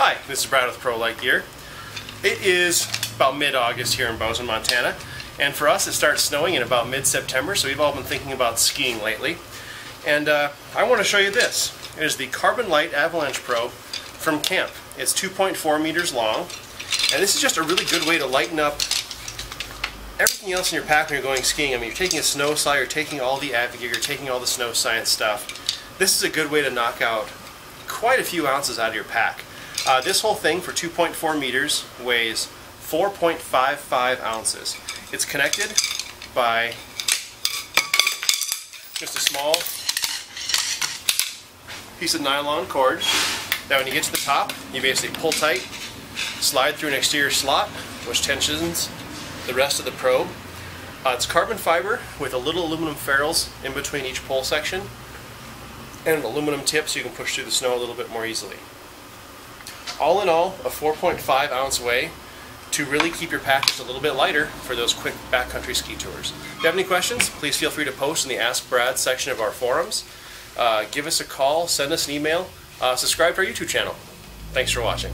Hi, this is Brad with ProLite Gear. It is about mid-August here in Bozeman, Montana, and for us it starts snowing in about mid-September, so we've all been thinking about skiing lately. And uh, I want to show you this. It is the Carbon Light Avalanche Pro from Camp. It's 2.4 meters long, and this is just a really good way to lighten up everything else in your pack when you're going skiing. I mean, you're taking a snow slide, you're taking all the avy gear, you're taking all the snow science stuff. This is a good way to knock out quite a few ounces out of your pack. Uh, this whole thing for 2.4 meters weighs 4.55 ounces. It's connected by just a small piece of nylon cord. Now when you get to the top, you basically pull tight, slide through an exterior slot, which tensions the rest of the probe. Uh, it's carbon fiber with a little aluminum ferrules in between each pole section and an aluminum tip so you can push through the snow a little bit more easily. All in all, a 4.5 ounce weigh to really keep your pack just a little bit lighter for those quick backcountry ski tours. If you have any questions, please feel free to post in the Ask Brad section of our forums. Uh, give us a call, send us an email, uh, subscribe to our YouTube channel. Thanks for watching.